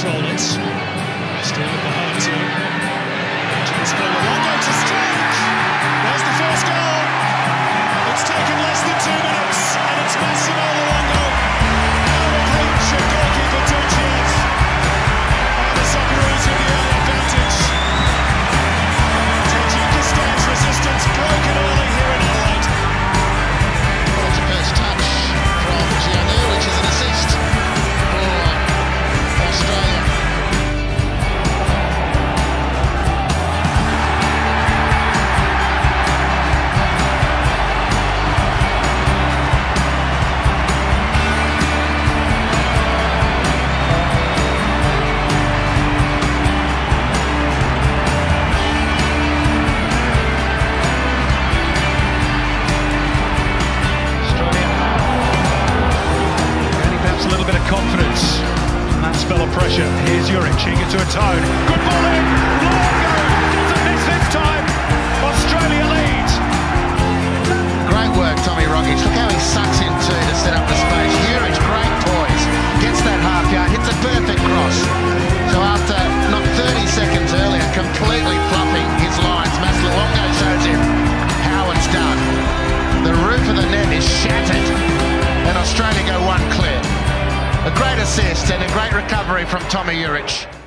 control it. Australia behind two. A little bit of confidence from that spell of pressure. Here's Juric, eager to atone. Good ball in. Luongo doesn't miss this time. Australia leads. Great work, Tommy Rogic. Look how he sucks into to set up the space. Juric, great poise. Gets that half yard, hits a perfect cross. So after not 30 seconds earlier, completely fluffing his lines, Massimo Luongo shows him how it's done. The roof of the net is shattered, and Australia go one clear. Assist and a great recovery from Tommy Juric.